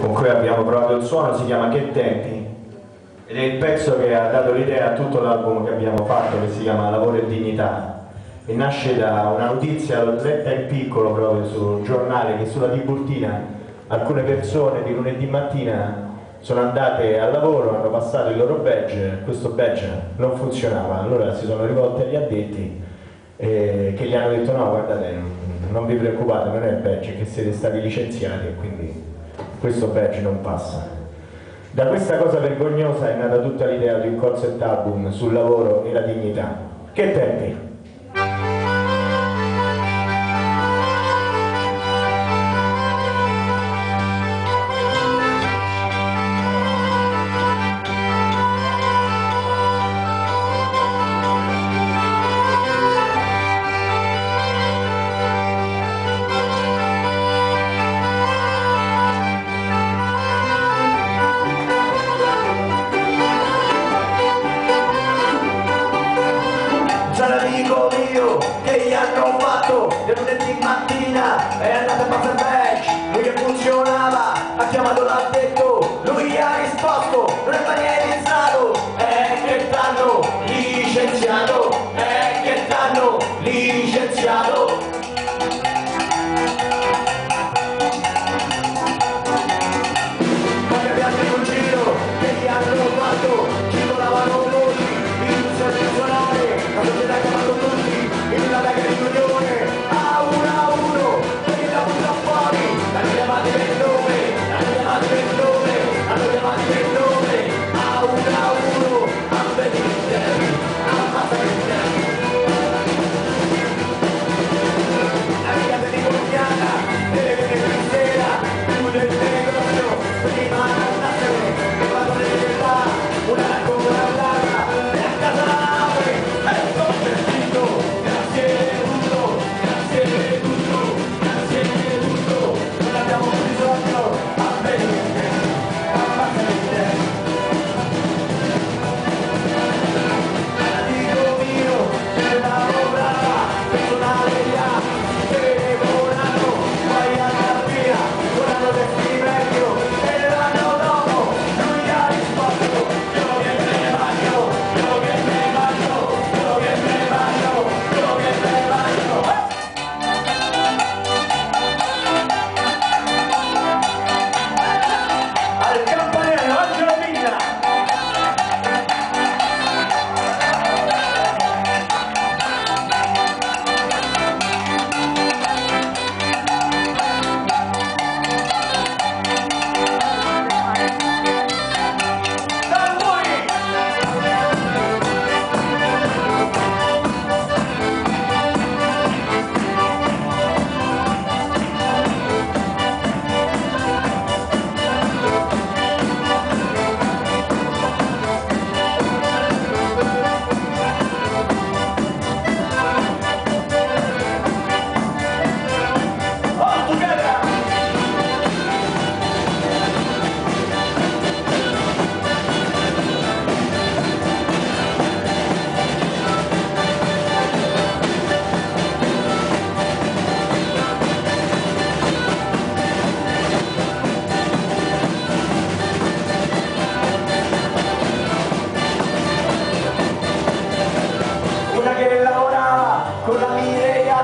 con cui abbiamo provato il suono si chiama Che Tempi ed è il pezzo che ha dato l'idea a tutto l'album che abbiamo fatto che si chiama Lavoro e Dignità. E nasce da una notizia letta in piccolo proprio sul giornale che sulla Tiburtina alcune persone di lunedì mattina sono andate al lavoro, hanno passato il loro badge, questo badge non funzionava, allora si sono rivolti agli addetti eh, che gli hanno detto no guardate non vi preoccupate non è il badge che siete stati licenziati e quindi questo badge non passa. Da questa cosa vergognosa è nata tutta l'idea di un concept album sul lavoro e la dignità. Che tempi!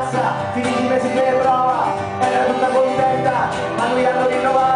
ragazza, finiti i mesi di prova, era tutta contenta, ma lui hanno rinnovato.